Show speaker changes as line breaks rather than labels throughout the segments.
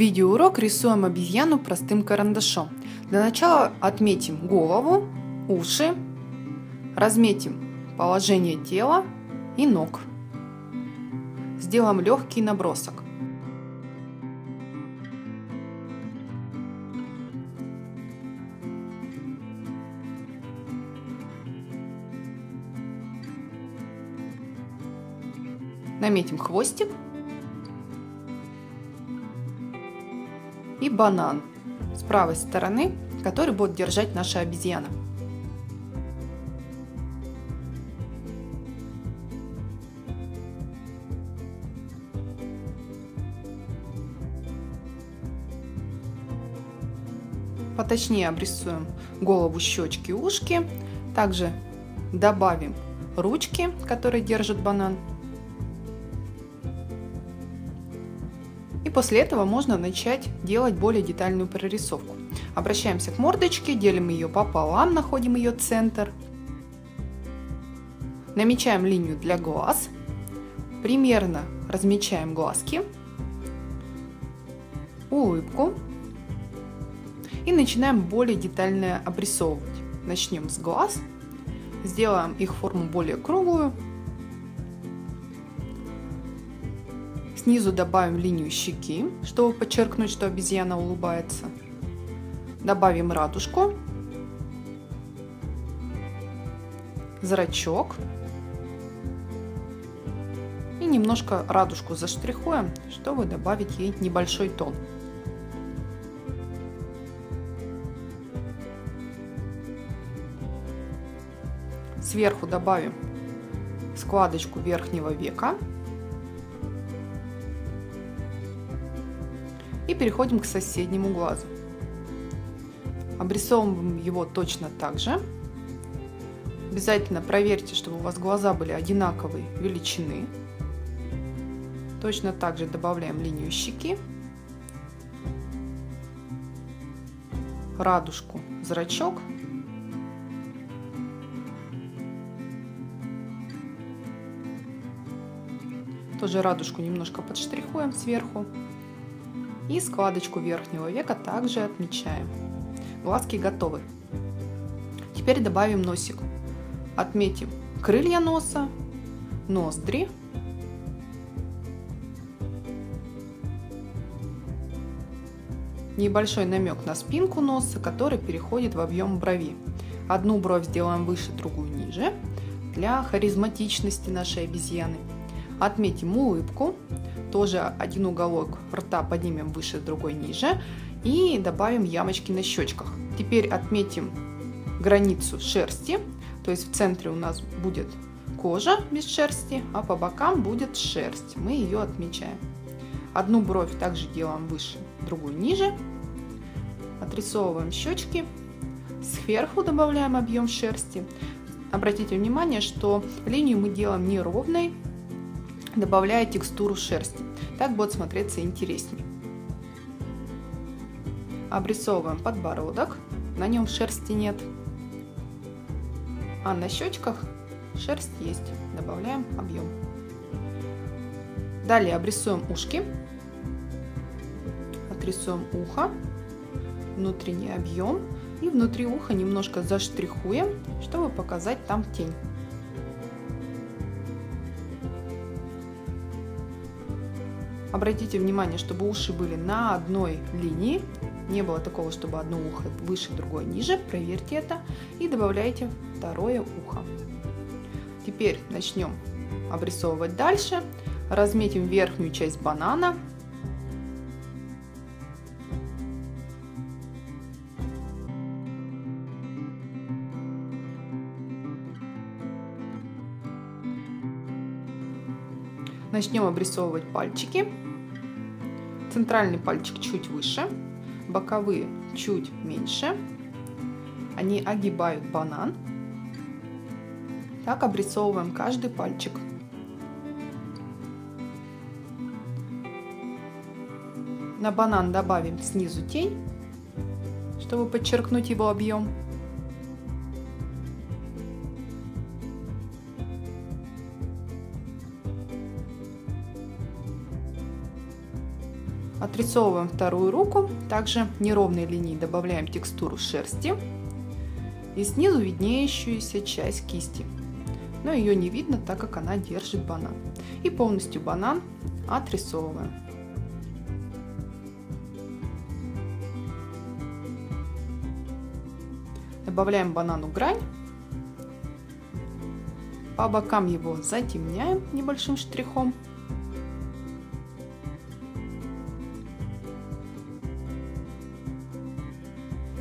Видеоурок рисуем обезьяну простым карандашом. Для начала отметим голову, уши, разметим положение тела и ног. Сделаем легкий набросок. Наметим хвостик и банан с правой стороны, который будет держать наша обезьяна. Поточнее обрисуем голову, щечки, ушки. Также добавим ручки, которые держат банан. И после этого можно начать делать более детальную прорисовку. Обращаемся к мордочке, делим ее пополам, находим ее центр. Намечаем линию для глаз. Примерно размечаем глазки. Улыбку. И начинаем более детально обрисовывать. Начнем с глаз. Сделаем их форму более круглую. Снизу добавим линию щеки, чтобы подчеркнуть, что обезьяна улыбается. Добавим радужку, зрачок и немножко радужку заштрихуем, чтобы добавить ей небольшой тон. Сверху добавим складочку верхнего века и переходим к соседнему глазу. Обрисовываем его точно так же. Обязательно проверьте, чтобы у вас глаза были одинаковой величины. Точно так же добавляем линию щеки, радужку, зрачок. Тоже радужку немножко подштрихуем сверху. И складочку верхнего века также отмечаем. Глазки готовы. Теперь добавим носик. Отметим крылья носа, ноздри. Небольшой намек на спинку носа, который переходит в объем брови. Одну бровь сделаем выше, другую ниже, для харизматичности нашей обезьяны. Отметим улыбку, тоже один уголок рта поднимем выше, другой ниже. И добавим ямочки на щечках. Теперь отметим границу шерсти. То есть в центре у нас будет кожа без шерсти, а по бокам будет шерсть. Мы ее отмечаем. Одну бровь также делаем выше, другую ниже. Отрисовываем щечки. Сверху добавляем объем шерсти. Обратите внимание, что линию мы делаем не ровной, добавляя текстуру шерсти. Так будет смотреться интереснее. Обрисовываем подбородок, на нем шерсти нет, а на щечках шерсть есть. Добавляем объем. Далее обрисуем ушки, отрисуем ухо, внутренний объем и внутри уха немножко заштрихуем, чтобы показать там тень. Обратите внимание, чтобы уши были на одной линии. Не было такого, чтобы одно ухо выше, другое ниже. Проверьте это и добавляйте второе ухо. Теперь начнем обрисовывать дальше. Разметим верхнюю часть банана. Начнем обрисовывать пальчики. Центральный пальчик чуть выше, боковые чуть меньше. Они огибают банан. Так обрисовываем каждый пальчик. На банан добавим снизу тень, чтобы подчеркнуть его объем. Отрисовываем вторую руку. Также неровной линией добавляем текстуру шерсти и снизу виднеющуюся часть кисти. Но ее не видно, так как она держит банан. И полностью банан отрисовываем. Добавляем банану грань. По бокам его затемняем небольшим штрихом.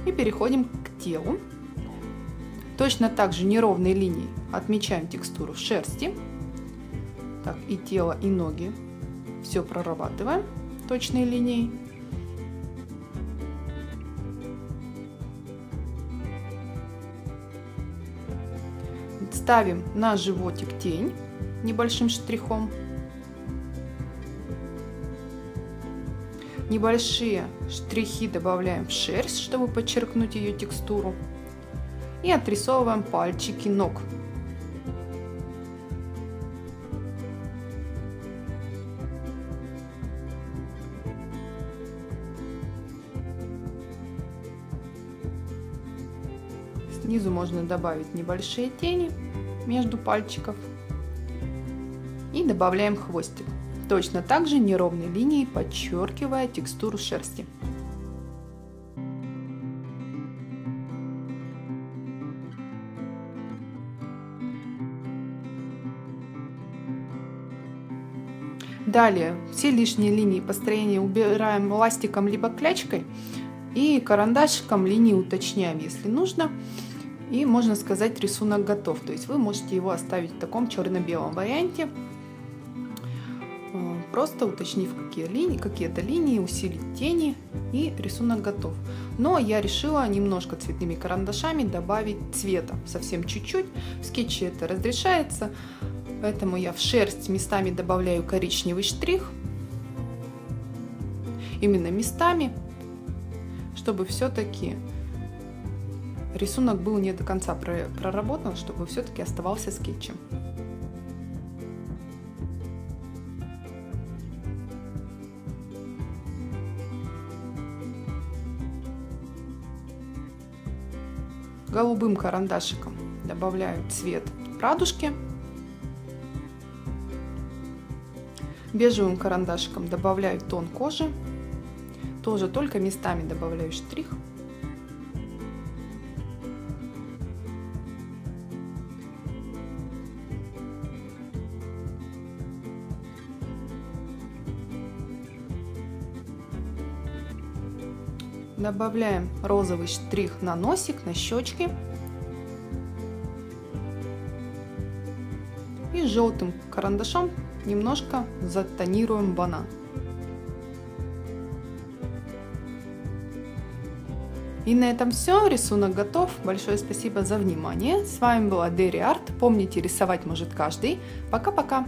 И переходим к телу. Точно так же неровной линией отмечаем текстуру шерсти. Так, и тело, и ноги. Все прорабатываем точной линией. Ставим на животик тень небольшим штрихом. Небольшие штрихи добавляем в шерсть, чтобы подчеркнуть ее текстуру. И отрисовываем пальчики ног. Снизу можно добавить небольшие тени между пальчиков. И добавляем хвостик. Точно так же неровной линией подчеркивая текстуру шерсти. Далее все лишние линии построения убираем ластиком либо клячкой и карандашиком линии уточняем, если нужно. И можно сказать, рисунок готов. То есть вы можете его оставить в таком черно-белом варианте, просто уточнив какие линии, какие-то линии, усилить тени и рисунок готов. Но я решила немножко цветными карандашами добавить цвета, совсем чуть-чуть. В скетче это разрешается, поэтому я в шерсть местами добавляю коричневый штрих. Именно местами, чтобы все-таки рисунок был не до конца проработан, чтобы все-таки оставался скетчем. Голубым карандашиком добавляю цвет радужки. Бежевым карандашиком добавляю тон кожи. Тоже только местами добавляю штрих. Добавляем розовый штрих на носик, на щечки. И желтым карандашом немножко затонируем банан. И на этом все, рисунок готов. Большое спасибо за внимание. С вами была Дерри Арт. Помните, рисовать может каждый. Пока-пока!